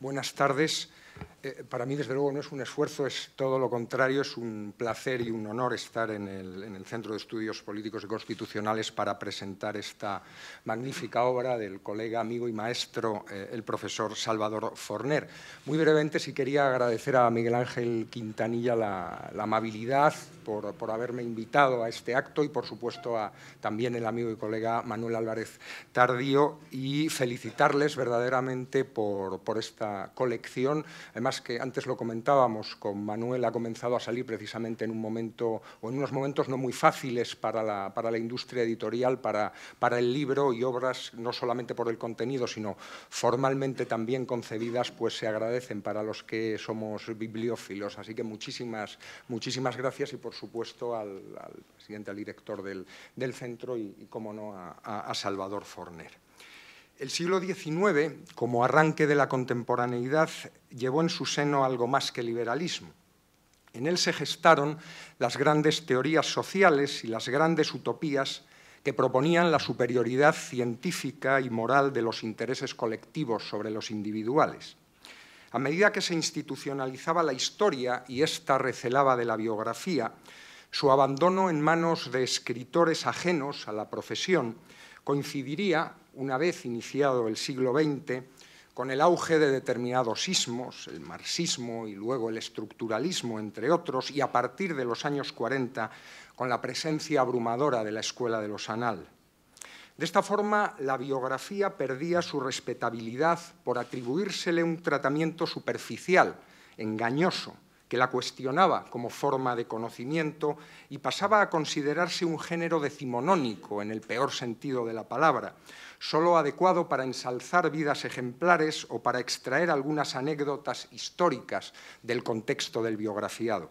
Buenas tardes. Eh, para mí, desde luego, no es un esfuerzo, es todo lo contrario, es un placer y un honor estar en el, Centro de Estudios Políticos y Constitucionales para presentar esta magnífica obra del colega, amigo y maestro, eh, el profesor Salvador Forner. Muy brevemente, sí quería agradecer a Miguel Ángel Quintanilla la, amabilidad por, haberme invitado a este acto y, por supuesto, a también el amigo y colega Manuel Álvarez Tardío y felicitarles verdaderamente por, por esta colección. Además, que antes lo comentábamos, con Manuel ha comenzado a salir precisamente en un momento o en unos momentos no muy fáciles para la, para la industria editorial, para, para el libro y obras, no solamente por el contenido, sino formalmente también concebidas, pues se agradecen para los que somos bibliófilos. Así que muchísimas, muchísimas gracias y, por supuesto, al, presidente, al director del, del centro y, y, como no, a Salvador Forner. El siglo XIX, como arranque de la contemporaneidad, llevó en su seno algo más que liberalismo. En él se gestaron las grandes teorías sociales y las grandes utopías que proponían la superioridad científica y moral de los intereses colectivos sobre los individuales. A medida que se institucionalizaba la historia y ésta recelaba de la biografía, su abandono en manos de escritores ajenos a la profesión coincidiría una vez iniciado el siglo XX, con el auge de determinados ismos, el marxismo y luego el estructuralismo, entre otros, y a partir de los años 40, con la presencia abrumadora de la Escuela de los Anal. De esta forma, la biografía perdía su respetabilidad por atribuírsele un tratamiento superficial, engañoso, que la cuestionaba como forma de conocimiento y pasaba a considerarse un género decimonónico, en el peor sentido de la palabra, solo adecuado para ensalzar vidas ejemplares o para extraer algunas anécdotas históricas del contexto del biografiado.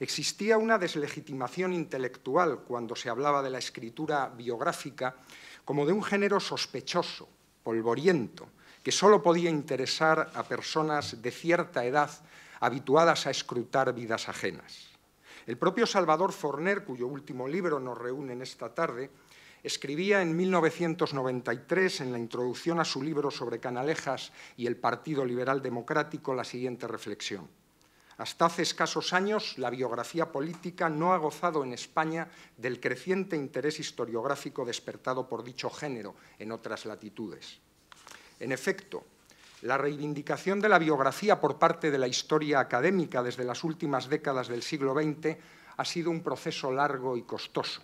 Existía una deslegitimación intelectual cuando se hablaba de la escritura biográfica como de un género sospechoso, polvoriento, que solo podía interesar a personas de cierta edad habituadas a escrutar vidas ajenas. El propio Salvador Forner, cuyo último libro nos reúne esta tarde, escribía en 1993, en la introducción a su libro sobre Canalejas y el Partido Liberal Democrático, la siguiente reflexión. Hasta hace escasos años, la biografía política no ha gozado en España del creciente interés historiográfico despertado por dicho género en otras latitudes. En efecto, la reivindicación de la biografía por parte de la historia académica desde las últimas décadas del siglo XX ha sido un proceso largo y costoso.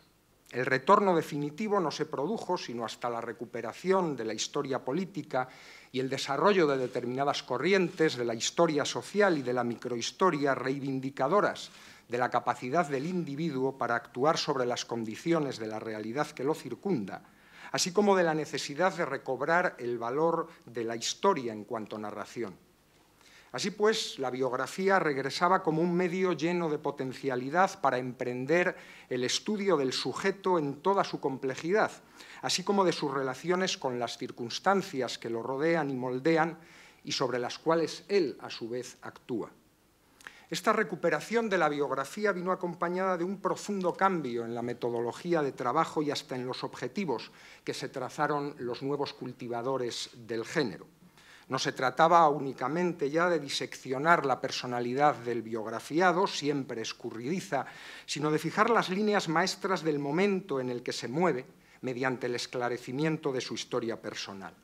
El retorno definitivo no se produjo sino hasta la recuperación de la historia política y el desarrollo de determinadas corrientes de la historia social y de la microhistoria reivindicadoras de la capacidad del individuo para actuar sobre las condiciones de la realidad que lo circunda así como de la necesidad de recobrar el valor de la historia en cuanto a narración. Así pues, la biografía regresaba como un medio lleno de potencialidad para emprender el estudio del sujeto en toda su complejidad, así como de sus relaciones con las circunstancias que lo rodean y moldean y sobre las cuales él, a su vez, actúa. Esta recuperación de la biografía vino acompañada de un profundo cambio en la metodología de trabajo y hasta en los objetivos que se trazaron los nuevos cultivadores del género. No se trataba únicamente ya de diseccionar la personalidad del biografiado, siempre escurridiza, sino de fijar las líneas maestras del momento en el que se mueve mediante el esclarecimiento de su historia personal.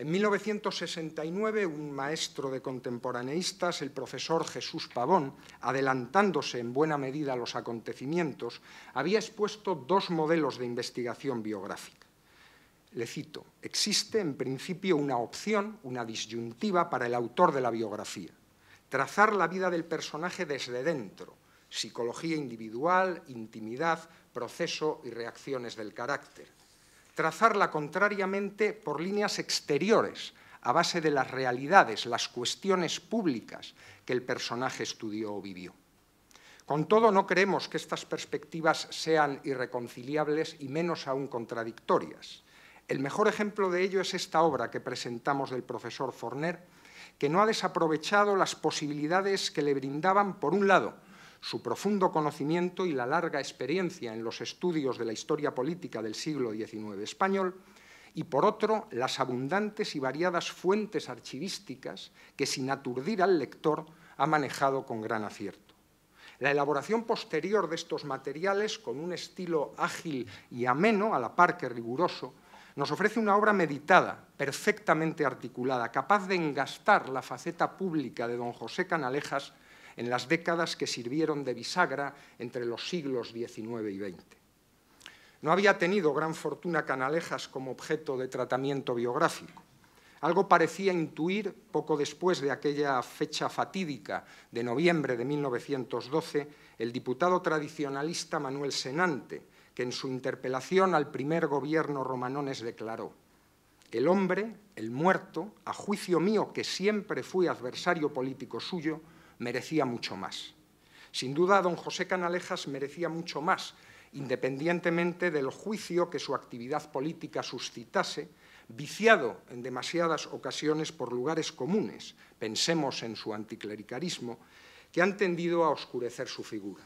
En 1969, un maestro de contemporaneistas, el profesor Jesús Pavón, adelantándose en buena medida a los acontecimientos, había expuesto dos modelos de investigación biográfica. Le cito, existe en principio una opción, una disyuntiva para el autor de la biografía, trazar la vida del personaje desde dentro, psicología individual, intimidad, proceso y reacciones del carácter trazarla contrariamente por líneas exteriores, a base de las realidades, las cuestiones públicas que el personaje estudió o vivió. Con todo, no creemos que estas perspectivas sean irreconciliables y menos aún contradictorias. El mejor ejemplo de ello es esta obra que presentamos del profesor Forner, que no ha desaprovechado las posibilidades que le brindaban, por un lado, su profundo conocimiento y la larga experiencia en los estudios de la historia política del siglo XIX español, y por otro las abundantes y variadas fuentes archivísticas que sin aturdir al lector ha manejado con gran acierto. La elaboración posterior de estos materiales, con un estilo ágil y ameno, a la par que riguroso, nos ofrece una obra meditada, perfectamente articulada, capaz de engastar la faceta pública de don José Canalejas en las décadas que sirvieron de bisagra entre los siglos XIX y XX. No había tenido gran fortuna Canalejas como objeto de tratamiento biográfico. Algo parecía intuir poco después de aquella fecha fatídica de noviembre de 1912 el diputado tradicionalista Manuel Senante, que en su interpelación al primer gobierno romanones declaró el hombre, el muerto, a juicio mío, que siempre fui adversario político suyo, merecía mucho más. Sin duda, don José Canalejas merecía mucho más, independientemente del juicio que su actividad política suscitase, viciado en demasiadas ocasiones por lugares comunes, pensemos en su anticlericarismo, que han tendido a oscurecer su figura.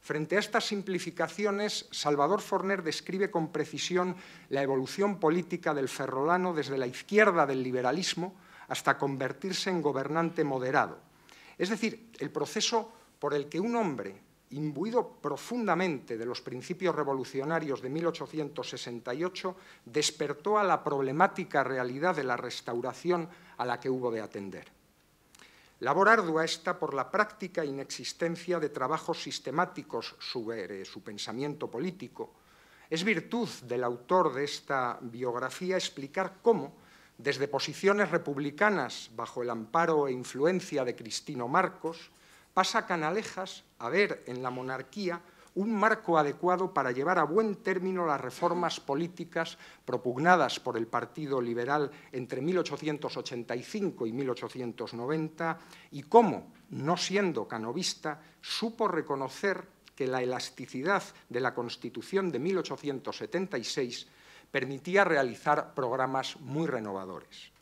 Frente a estas simplificaciones, Salvador Forner describe con precisión la evolución política del ferrolano desde la izquierda del liberalismo hasta convertirse en gobernante moderado, es decir, el proceso por el que un hombre, imbuido profundamente de los principios revolucionarios de 1868, despertó a la problemática realidad de la restauración a la que hubo de atender. Labor ardua esta por la práctica inexistencia de trabajos sistemáticos sobre su pensamiento político. Es virtud del autor de esta biografía explicar cómo, desde posiciones republicanas bajo el amparo e influencia de Cristino Marcos, pasa Canalejas a ver en la monarquía un marco adecuado para llevar a buen término las reformas políticas propugnadas por el Partido Liberal entre 1885 y 1890 y cómo, no siendo canovista, supo reconocer que la elasticidad de la Constitución de 1876 permitía realizar programas muy renovadores.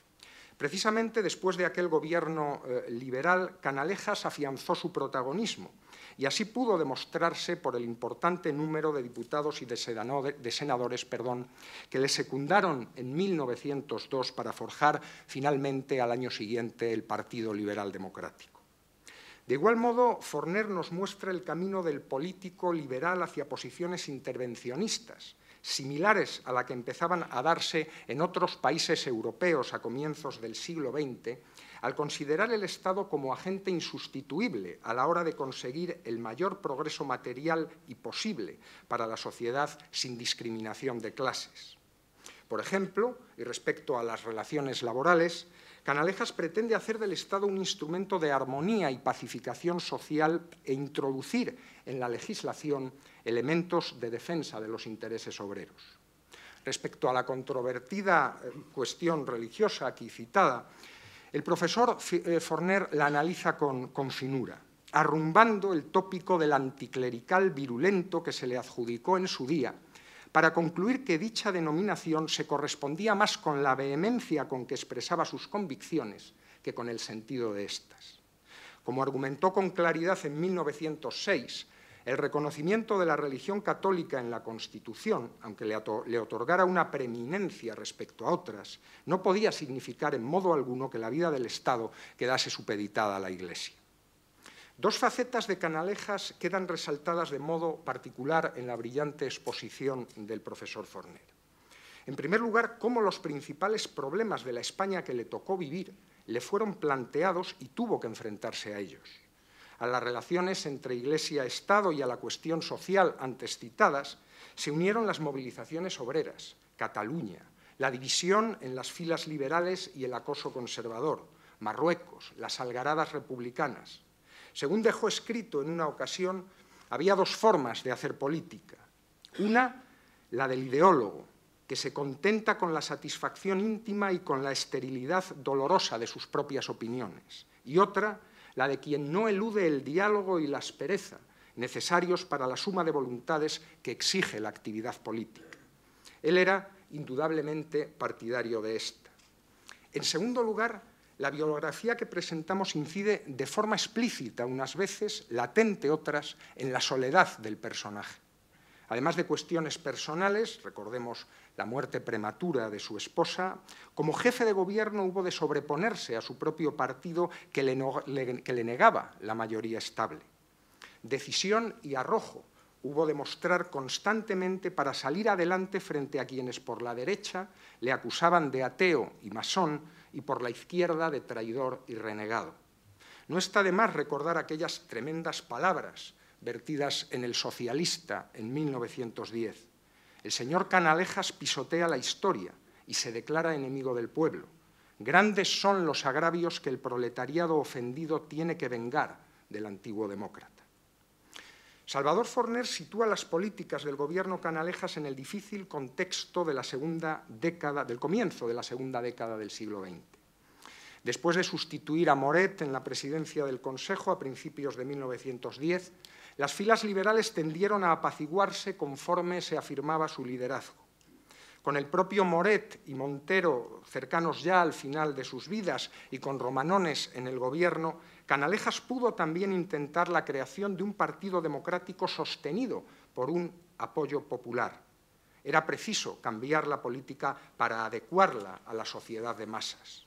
Precisamente después de aquel gobierno eh, liberal, Canalejas afianzó su protagonismo y así pudo demostrarse por el importante número de diputados y de, senadores perdón, que le secundaron en 1902 para forjar finalmente al año siguiente el Partido Liberal Democrático. De igual modo, Forner nos muestra el camino del político liberal hacia posiciones intervencionistas, similares a la que empezaban a darse en otros países europeos a comienzos del siglo XX, al considerar el Estado como agente insustituible a la hora de conseguir el mayor progreso material y posible para la sociedad sin discriminación de clases. Por ejemplo, y respecto a las relaciones laborales, Canalejas pretende hacer del Estado un instrumento de armonía y pacificación social e introducir en la legislación elementos de defensa de los intereses obreros. Respecto a la controvertida eh, cuestión religiosa aquí citada, el profesor eh, Forner la analiza con, con finura, arrumbando el tópico del anticlerical virulento que se le adjudicó en su día para concluir que dicha denominación se correspondía más con la vehemencia con que expresaba sus convicciones que con el sentido de éstas. Como argumentó con claridad en 1906, el reconocimiento de la religión católica en la Constitución, aunque le otorgara una preeminencia respecto a otras, no podía significar en modo alguno que la vida del Estado quedase supeditada a la Iglesia. Dos facetas de Canalejas quedan resaltadas de modo particular en la brillante exposición del profesor Forner. En primer lugar, cómo los principales problemas de la España que le tocó vivir le fueron planteados y tuvo que enfrentarse a ellos. A las relaciones entre Iglesia-Estado y a la cuestión social antes citadas se unieron las movilizaciones obreras, Cataluña, la división en las filas liberales y el acoso conservador, Marruecos, las algaradas republicanas. Según dejó escrito en una ocasión, había dos formas de hacer política. Una, la del ideólogo, que se contenta con la satisfacción íntima y con la esterilidad dolorosa de sus propias opiniones. Y otra, la de quien no elude el diálogo y la aspereza necesarios para la suma de voluntades que exige la actividad política. Él era indudablemente partidario de esta. En segundo lugar, la biografía que presentamos incide de forma explícita unas veces, latente otras, en la soledad del personaje. Además de cuestiones personales, recordemos la muerte prematura de su esposa, como jefe de gobierno hubo de sobreponerse a su propio partido que le, negaba la mayoría estable. Decisión y arrojo hubo de mostrar constantemente para salir adelante frente a quienes por la derecha le acusaban de ateo y masón y por la izquierda de traidor y renegado. No está de más recordar aquellas tremendas palabras vertidas en El Socialista en 1910. El señor Canalejas pisotea la historia y se declara enemigo del pueblo. Grandes son los agravios que el proletariado ofendido tiene que vengar del antiguo demócrata. Salvador Forner sitúa las políticas del gobierno Canalejas en el difícil contexto de la segunda década, del comienzo de la segunda década del siglo XX. Después de sustituir a Moret en la presidencia del Consejo a principios de 1910, las filas liberales tendieron a apaciguarse conforme se afirmaba su liderazgo. Con el propio Moret y Montero cercanos ya al final de sus vidas y con Romanones en el gobierno, Canalejas pudo también intentar la creación de un partido democrático sostenido por un apoyo popular. Era preciso cambiar la política para adecuarla a la sociedad de masas.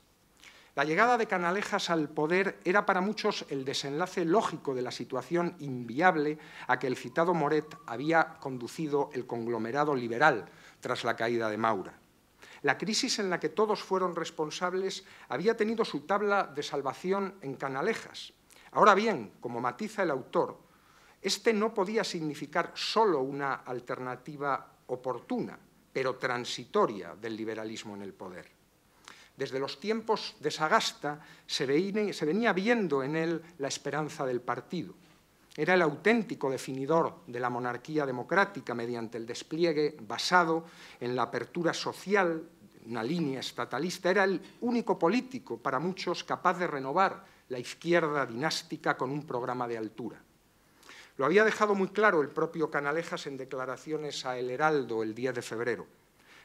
La llegada de Canalejas al poder era para muchos el desenlace lógico de la situación inviable a que el citado Moret había conducido el conglomerado liberal tras la caída de Maura. La crisis en la que todos fueron responsables había tenido su tabla de salvación en Canalejas. Ahora bien, como matiza el autor, este no podía significar solo una alternativa oportuna, pero transitoria del liberalismo en el poder desde los tiempos de Sagasta se, venía viendo en él la esperanza del partido. Era el auténtico definidor de la monarquía democrática mediante el despliegue basado en la apertura social, una línea estatalista. Era el único político, para muchos, capaz de renovar la izquierda dinástica con un programa de altura. Lo había dejado muy claro el propio Canalejas en declaraciones a El Heraldo el 10 de febrero.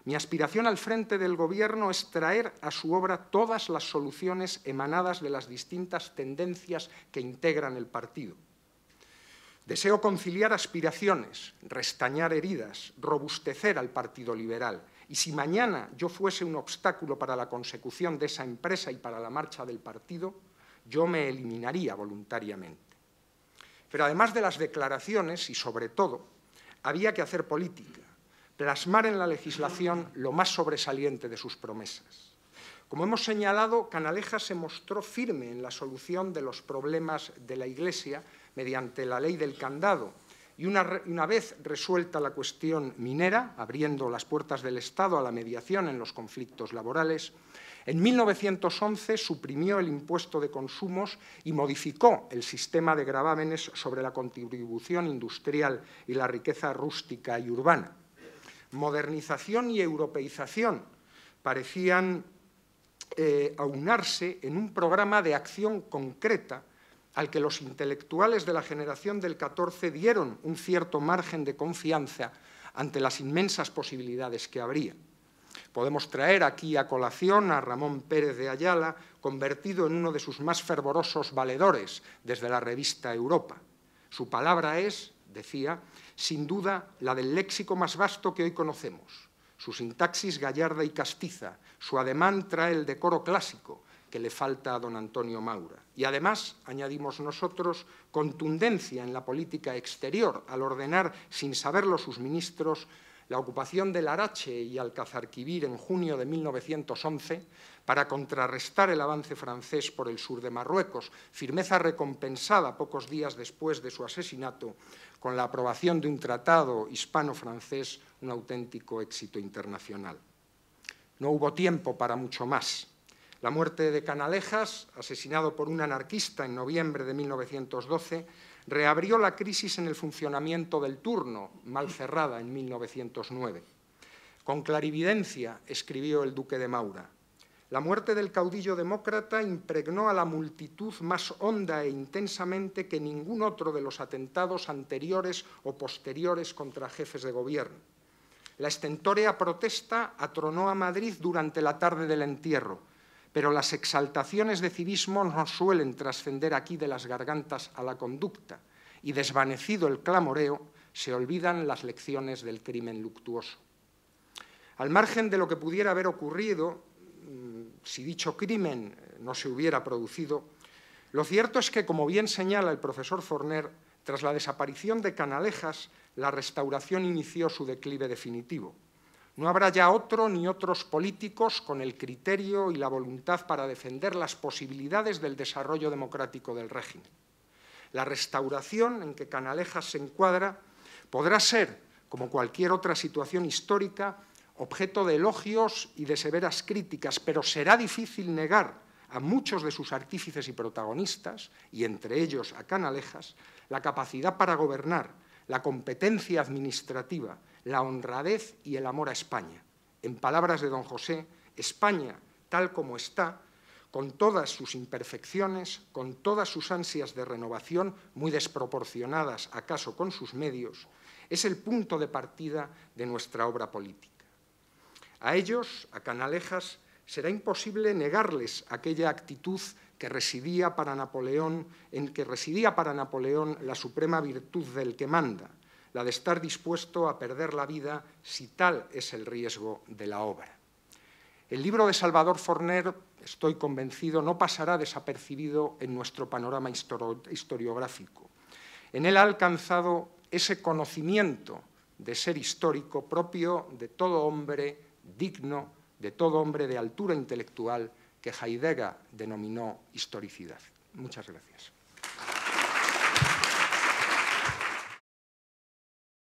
Mi aspiración al frente del Gobierno es traer a su obra todas las soluciones emanadas de las distintas tendencias que integran el partido. Deseo conciliar aspiraciones, restañar heridas, robustecer al Partido Liberal. Y si mañana yo fuese un obstáculo para la consecución de esa empresa y para la marcha del partido, yo me eliminaría voluntariamente. Pero además de las declaraciones, y sobre todo, había que hacer política plasmar en la legislación lo más sobresaliente de sus promesas. Como hemos señalado, Canalejas se mostró firme en la solución de los problemas de la Iglesia mediante la ley del candado y una, una, vez resuelta la cuestión minera, abriendo las puertas del Estado a la mediación en los conflictos laborales, en 1911 suprimió el impuesto de consumos y modificó el sistema de gravámenes sobre la contribución industrial y la riqueza rústica y urbana modernización y europeización parecían eh, aunarse en un programa de acción concreta al que los intelectuales de la generación del 14 dieron un cierto margen de confianza ante las inmensas posibilidades que habría. Podemos traer aquí a colación a Ramón Pérez de Ayala, convertido en uno de sus más fervorosos valedores desde la revista Europa. Su palabra es, decía, sin duda la del léxico más vasto que hoy conocemos. Su sintaxis gallarda y castiza, su ademán trae el decoro clásico que le falta a don Antonio Maura. Y además, añadimos nosotros, contundencia en la política exterior al ordenar, sin saberlo sus ministros, la ocupación del Arache y Alcazarquivir en junio de 1911 para contrarrestar el avance francés por el sur de Marruecos, firmeza recompensada pocos días después de su asesinato con la aprobación de un tratado hispano-francés, un auténtico éxito internacional. No hubo tiempo para mucho más. La muerte de Canalejas, asesinado por un anarquista en noviembre de 1912, reabrió la crisis en el funcionamiento del turno, mal cerrada en 1909. Con clarividencia escribió el duque de Maura, la muerte del caudillo demócrata impregnó a la multitud más honda e intensamente que ningún otro de los atentados anteriores o posteriores contra jefes de gobierno. La estentórea protesta atronó a Madrid durante la tarde del entierro, pero las exaltaciones de civismo no suelen trascender aquí de las gargantas a la conducta, y desvanecido el clamoreo, se olvidan las lecciones del crimen luctuoso. Al margen de lo que pudiera haber ocurrido, mm, si dicho crimen no se hubiera producido, lo cierto es que, como bien señala el profesor Forner, tras la desaparición de Canalejas, la restauración inició su declive definitivo. No habrá ya otro ni otros políticos con el criterio y la voluntad para defender las posibilidades del desarrollo democrático del régimen. La restauración en que Canalejas se encuadra podrá ser, como cualquier otra situación histórica, objeto de elogios y de severas críticas, pero será difícil negar a muchos de sus artífices y protagonistas, y entre ellos a Canalejas, la capacidad para gobernar, la competencia administrativa, la honradez y el amor a España. En palabras de don José, España, tal como está, con todas sus imperfecciones, con todas sus ansias de renovación, muy desproporcionadas acaso con sus medios, es el punto de partida de nuestra obra política. A ellos, a Canalejas, será imposible negarles aquella actitud que residía para Napoleón, en que residía para Napoleón la suprema virtud del que manda, la de estar dispuesto a perder la vida si tal es el riesgo de la obra. El libro de Salvador Forner, estoy convencido, no pasará desapercibido en nuestro panorama historiográfico. En él ha alcanzado ese conocimiento de ser histórico propio de todo hombre digno de todo hombre de altura intelectual que Heidegger denominó historicidad. Muchas gracias.